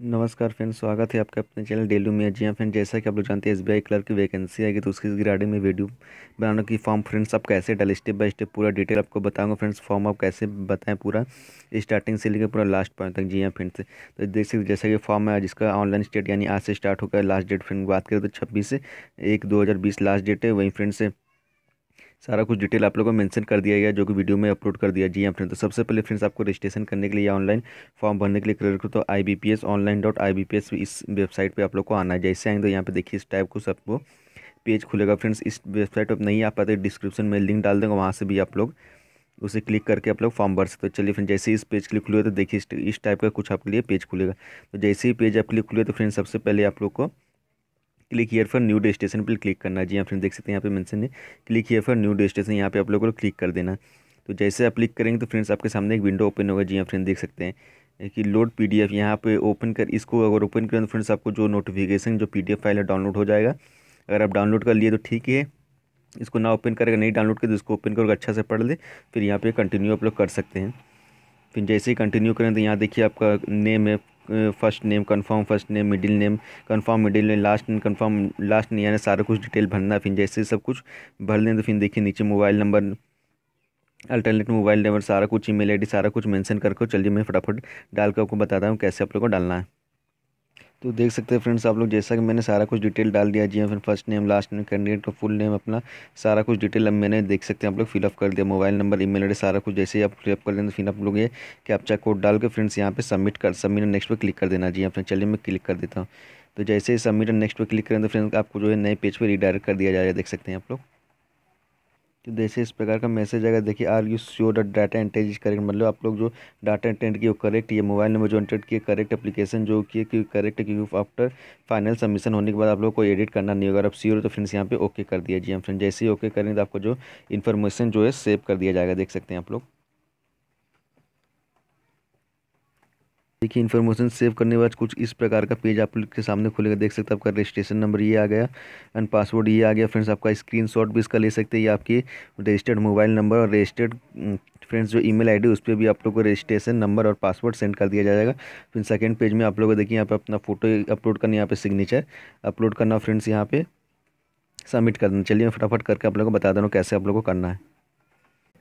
नमस्कार फ्रेंड्स, स्वागत है आपका अपने चैनल डेलू में। जी हाँ फ्रेंड जैसा कि आप लोग जानते हैं, एसबीआई क्लर्क की वैकेंसी आएगी तो उसकी रिगार्डिंग में वीडियो बनाने की फॉर्म फ्रेंड्स, आप कैसे डालें? स्टेप बाय स्टेप पूरा डिटेल आपको बताऊँगा फ्रेंड्स। फॉर्म आप कैसे बताएँ पूरा? स्टार्टिंग से लेकर पूरा लास्ट पॉइंट तक। जी हाँ फ्रेंड्स तो देख सकते जैसा कि फॉर्म है जिसका ऑनलाइन स्टेट यानी आज से स्टार्ट होकर लास्ट डेट फ्रेंड बात करें तो छब्बीस एक दो लास्ट डेट है। वहीं फ्रेंड्स सारा कुछ डिटेल आप लोगों को मेंशन कर दिया गया, जो कि वीडियो में अपलोड कर दिया। जी हाँ फ्रेंड तो सबसे पहले फ्रेंड्स, आपको रजिस्ट्रेशन करने के लिए या ऑनलाइन फॉर्म भरने के लिए क्लियर करो तो I B P S online dot I B P S इस वेबसाइट पे आप लोग को आना है। जैसे आएँगे तो यहाँ पे देखिए इस टाइप को सबको पेज खुलेगा। फ्रेंड्स, इस वेबसाइट पर नहीं आ पाते, डिस्क्रिप्शन में लिंक डाल देंगे, वहाँ से भी आप लोग उसे क्लिक करके आप लोग फॉर्म भर सकते हो। चलिए फ्रेंड जैसे ही इस पेज क्लिक खुलेगा तो देखिए इस टाइप का कुछ आपके लिए पेज खुलेगा। तो जैसे ही पेज आप क्लिक खुले तो फ्रेंड सबसे पहले आप लोग को click here for new destination पर क्लिक करना। है जी आप फ्रेंड देख सकते हैं यहाँ पे मेंशन है। Click here for new destination यहाँ पे आप लोगों को क्लिक कर देना। तो जैसे आप क्लिक करेंगे तो फ्रेंड्स आपके सामने एक विंडो ओपन होगा। जी आप फ्रेंड देख सकते हैं कि लोड पी डी एफ़ यहाँ पर ओपन कर, इसको अगर ओपन करें तो फ्रेंड्स आपको जो नोटिफिकेशन जो पी डी एफ़ फ़ाइल है डाउनलोड हो जाएगा। अगर आप डाउनलोड कर लिए तो ठीक है। इसको ना ओपन करेगा नहीं डाउनलोड कर तो इसको ओपन करके अच्छा से पढ़ ले, फिर यहाँ पे कंटिन्यू आप लोग कर सकते हैं। फिर जैसे ही कंटिन्यू करें तो यहाँ देखिए आपका नेम है first name confirm first name middle name confirm middle name last name confirm last name यानी सारा कुछ डिटेल भरना, फिर जैसे सब कुछ भर लें तो फिर देखिए नीचे mobile number alternate mobile number सारा कुछ ईमेल आईडी सारा कुछ मेंशन करके चलिए मैं फटाफट डाल के आपको बताता हूँ कैसे आप लोग को डालना है। तो देख सकते हैं फ्रेंड्स आप लोग, जैसा कि मैंने सारा कुछ डिटेल डाल दिया, जी हाँ फिर first name last name candidate का फुल नेम अपना सारा कुछ डिटेल अब मैंने देख सकते हैं आप लोग फिलअप कर दिया मोबाइल नंबर ईमेल आईडी सारा कुछ जैसे ही आप फिलअप कर देंगे फिर आप लोग ये कैप्चा कोड डाल के फ्रेंड्स यहाँ पे सबमिट कर सबमिट नेक्स्ट पर क्लिक कर देना, जी हाँ फ्रेंड चलिए मैं क्लिक कर देता हूँ। तो जैसे ही सबमिट नेक्स्ट पर क्लिक करें तो फ्रेंड्स आपको जो है नए पेज पर रिडायरेक्ट कर दिया जाएगा देख सकते हैं आप लोग। तो जैसे इस प्रकार का मैसेज आएगा देखिए are you sure that data enter is correct मतलब आप लोग जो डाटा एंटेंट किए करेक्ट ये मोबाइल नंबर जो एंटेड किए करेक्ट एप्लीकेशन जो किए, कि करेक्ट क्योंकि आफ्टर फाइनल सबमिशन होने के बाद आप लोग को एडिट करना नहीं होगा। अगर आप श्योर तो फ्रेंड्स यहाँ पे ओके कर दिया। जी हम फ्रेंड जैसे ही ओके करेंगे तो आपको जो इन्फॉर्मेशन जो है सेव कर दिया जाएगा। देख सकते हैं आप लोग। देखिए इन्फॉर्मेशन सेव करने के बाद कुछ इस प्रकार का पेज आपके सामने खुलेगा। देख सकते हैं आपका रजिस्ट्रेशन नंबर ये आ गया एंड पासवर्ड ये आ गया। फ्रेंड्स आपका स्क्रीनशॉट भी इसका ले सकते हैं। ये आपकी रजिस्टर्ड मोबाइल नंबर और रजिस्टर्ड फ्रेंड्स जो ईमेल आईडी उस पर भी आप लोग को रजिस्ट्रेशन नंबर और पासवर्ड सेंड कर दिया जाएगा। फिर सेकेंड पेज में आप लोग को देखिए, यहाँ पे अपना फ़ोटो अपलोड करना, यहाँ पे सिग्नेचर अपलोड करना। फ्रेंड्स यहाँ पे सबमिट कर देना चलिए मैं फटाफट करके आप लोगों को बता दे रहा हूँ कैसे आप लोग को करना है।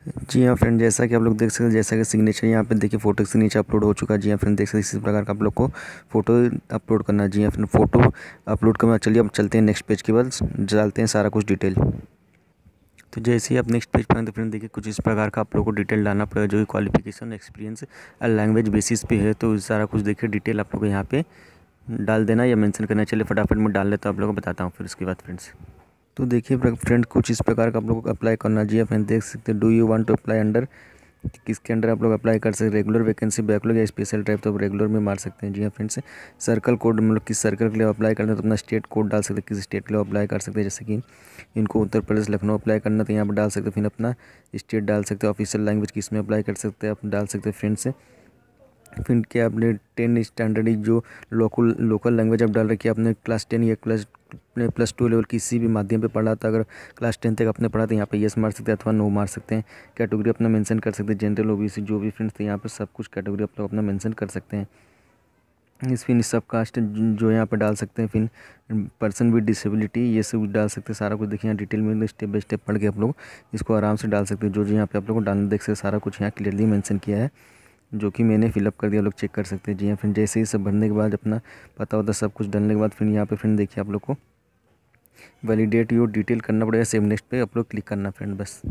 जी हाँ फ्रेंड जैसा कि आप लोग देख सकते हैं, जैसा कि सिग्नेचर यहाँ पे देखिए फ़ोटो सिग्नेचर अपलोड हो चुका है। जी हाँ फ्रेंड देख सकते हैं, इसी प्रकार का आप लोग को फ़ोटो अपलोड करना जी हाँ फ्रेंड फ़ोटो अपलोड करना चलिए अब चलते हैं नेक्स्ट पेज के बाद डालते हैं सारा कुछ डिटेल तो जैसे ही आप नेक्स्ट पेज पर आए तो फ्रेंड देखिए, कुछ इस प्रकार का आप लोग को डिटेल डालना पड़ेगा, जो कि क्वालिफिकेशन एक्सपीरियंस लैंग्वेज बेसिस पे है। तो सारा कुछ देखिए डिटेल आप लोग यहाँ पे डाल देना या मेंशन करना चलिए फटाफट में डाल लेता तो आप लोगों को बताता हूँ फिर उसके बाद फ्रेंड्स तो देखिए फ्रेंड कुछ इस प्रकार का आप लोगों को अप्लाई करना चाहिए फ्रेंड देख सकते हैं। Do you want to apply under किसके अंडर आप लोग अप्लाई कर सकते हैं? रेगुलर वैकेंसी बैकलॉग या स्पेशल टाइप तो आप रेगुलर में मार सकते हैं। जी हाँ फ्रेंड्स सर्कल कोड मतलब किस सर्कल के लिए अप्लाई करना है तो अपना स्टेट कोड डाल सकते हैं। किस स्टेट के लिए अप्लाई कर सकते हैं? जैसे कि इनको उत्तर प्रदेश, लखनऊ अप्लाई करना तो यहाँ पर डाल सकते हैं। फिर अपना स्टेट डाल सकते हैं। ऑफिशियल लैंग्वेज किसमें अप्लाई कर सकते हैं? आप डाल सकते हैं फ्रेंड्स फिर क्या आपने टेन स्टैंडर्ड जो लोकल लोकल लैंग्वेज आप डाल रखी है, आपने क्लास टेन या क्लास अपने प्लस टू लेवल किसी भी माध्यम पे पढ़ा था अगर क्लास टेन तक आपने पढ़ा तो यहाँ पे यस मार सकते हैं अथवा नो मार सकते हैं। कैटेगरी अपना मेंशन कर सकते हैं जनरल ओबीसी जो भी फ्रेंड्स थे, यहाँ पे सब कुछ कैटेगरी आप लोग अपना मेंशन कर सकते हैं। इस फिर सब कास्ट जो यहाँ पे डाल सकते हैं फिर पर्सन विद डिसेबिलिटी ये सब डाल सकते हैं, सारा कुछ देखिए यहाँ डिटेल में स्टेप बाई स्टेप पढ़ के आप लोग इसको आराम से डाल सकते हैं। जो जो यहाँ पे आप लोग को डालना देख सकते सारा कुछ यहाँ क्लियरली मेंशन किया है। जो कि मैंने फिलअप कर दिया लोग चेक कर सकते हैं। जी हाँ फिर जैसे ही सब भरने के बाद अपना पता होता सब कुछ डालने के बाद फिर यहाँ पे फ्रेंड देखिए आप लोग को वैलिडेट योर डिटेल करना पड़ेगा सेव नेक्स्ट पे आप लोग क्लिक करना फ्रेंड बस।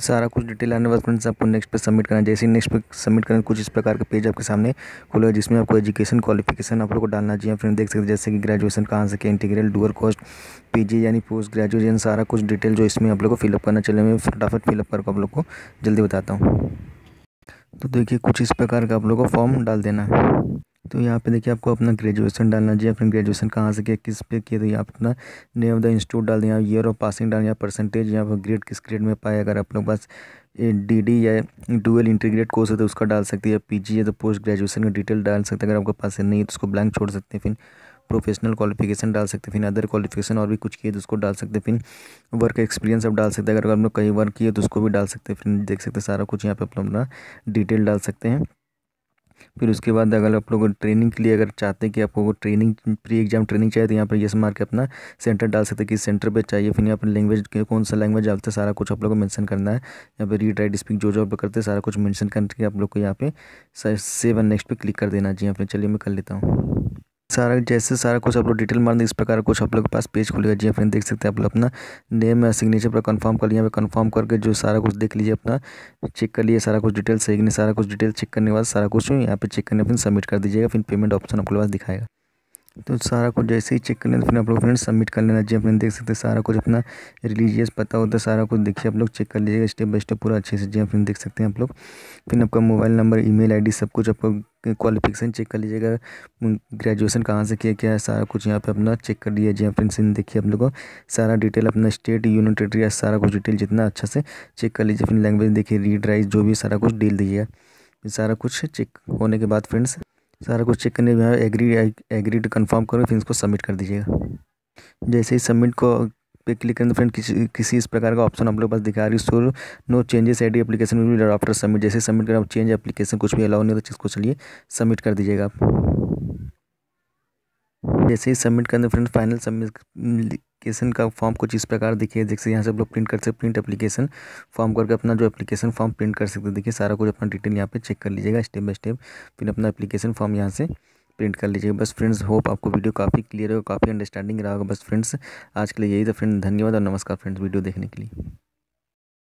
सारा कुछ डिटेल आने के बाद फ्रेंड्स आपको नेक्स्ट पे सबमिट करना जैसे ही नेक्स्ट पे सबमिट करना कुछ इस प्रकार का पेज आपके सामने खुलेगा जिसमें आपको एजुकेशन क्वालिफिकेशन आप लोग को डालना चाहिए फ्रेंड देख सकते हैं, जैसे कि ग्रेजुएशन कहाँ से किया इंटीग्रल डुअर कोस्ट पीजी यानी पोस्ट ग्रेजुएशन सारा कुछ डिटेल जो इसमें आप लोग को फिलअप करना चले मैं फटाफट फिलअप करके आप लोग को जल्दी बताता हूँ। तो देखिए, कुछ इस प्रकार का आप लोगों को फॉर्म डाल देना है। तो यहाँ पे देखिए, आपको अपना ग्रेजुएशन डालना चाहिए। अपना ग्रेजुएशन कहाँ से किया, किस पे किया तो यहाँ अपना नेम ऑफ़ द इंस्टीट्यूट डाल दें ईयर ऑफ़ पासिंग डाल यहाँ परसेंटेज यहाँ पर ग्रेड किस ग्रेड में पाए अगर आप लोग पास डी डी या डुअल इंटीग्रेट कोर्स है तो उसका डाल सकते हैं। पी जी है तो पोस्ट ग्रेजुएशन का डिटेल डाल सकते हैं। अगर आपके पास नहीं है तो उसको ब्लैंक छोड़ सकते हैं फिर। प्रोफेशनल क्वालिफिकेशन डाल सकते फिर अदर क्वालिफिकेशन और भी कुछ किए तो उसको डाल सकते फिर वर्क एक्सपीरियंस आप डाल सकते हैं। अगर आप लोग कहीं वर्क किए तो उसको भी डाल सकते फिर देख सकते सारा कुछ यहाँ पे अपना अपना डिटेल डाल सकते हैं। फिर उसके बाद अगर आप लोग ट्रेनिंग के लिए अगर चाहते हैं कि आपको ट्रेनिंग प्री एग्ज़ाम ट्रेनिंग चाहिए तो यहाँ पर ये मार के अपना सेंटर डाल सकते हैं कि सेंटर पे चाहिए। फिर यहाँ पर लैंग्वेज कौन सा लैंग्वेज डालते हैं सारा कुछ आप लोग को मेंशन करना है। यहाँ पे रीड राइट स्पीक जो जो आप करते हैं, सारा कुछ मेंशन करके आप लोग को यहाँ पे सेव एंड नेक्स्ट पे क्लिक कर देना जी यहाँ पे चलिए मैं कर लेता हूँ। सारा जैसे सारा कुछ आप लोग डिटेल मार दें इस प्रकार कुछ आप लोग के पास पेज खुलेगा। जी फ्रेंड देख सकते हैं आप लोग अपना नेम या सिग्नेचर पर कंफर्म कर लिया। कंफर्म करके जो सारा कुछ देख लीजिए अपना चेक कर लिए। सारा कुछ डिटेल सही नहीं, सारा कुछ डिटेल चेक करने के बाद सारा कुछ यहाँ पे चेक करने फिर सबमिट कर दीजिएगा। फिर पेमेंट ऑप्शन आपके पास दिखाएगा। तो सारा कुछ जैसे ही चेक कर लेना फिर आप लोग फ्रेंड सबमिट कर लेना। जी अपने देख सकते हैं सारा कुछ अपना रिलीजियस पता होता है, सारा कुछ देखिए आप लोग चेक कर लीजिएगा स्टेप बाय स्टेप पूरा अच्छे से। जी अपने देख सकते हैं आप लोग। फिर आपका मोबाइल नंबर ईमेल आईडी सब कुछ आपको क्वालिफिकेशन चेक कर लीजिएगा। ग्रेजुएशन कहाँ से किया क्या है, सारा कुछ यहाँ पे अपना चेक कर लिया। जी फ्रेंड्स देखिए आप लोग को सारा डिटेल अपना स्टेट यूनिट टेरिटरी सारा कुछ डिटेल जितना अच्छा से चेक कर लीजिए। फिर लैंग्वेज देखिए रीड राइज जो भी सारा कुछ डील दीजिएगा। सारा कुछ चेक होने के बाद फ्रेंड्स सारा कुछ चेक करने के एग्री एग्रीड कन्फर्म करो, फिर इसको सबमिट कर दीजिएगा। जैसे ही सबमिट को पे क्लिक करें तो फ्रेंड किसी किसी इस प्रकार का ऑप्शन आप लोग पास दिखा रही है। No changes add application after submit जैसे सबमिट करें चेंज एप्लीकेशन कुछ भी अलाउ नहीं तो चीज़ को चलिए सबमिट कर दीजिएगा आप। जैसे ही सबमिट करने फ्रेंड फाइनल एप्लीकेशन का फॉर्म कुछ इस प्रकार देखिए जैसे यहाँ से आप लोग प्रिंट कर सकते प्रिंट एप्लीकेशन फॉर्म करके अपना जो एप्लीकेशन फॉर्म प्रिंट कर सकते हैं। देखिए, सारा कुछ अपना डिटेल यहाँ पे चेक कर लीजिएगा स्टेप बाय स्टेप फिर अपना एप्लीकेशन फॉर्म यहाँ से प्रिंट कर लीजिएगा। बस फ्रेंड्स होप आपको वीडियो काफ़ी क्लियर होगा, काफ़ी अंडरस्टैंडिंग रहा होगा। बस फ्रेंड्स आज के लिए यही था। फ्रेंड धन्यवाद और नमस्कार फ्रेंड्स वीडियो देखने के लिए।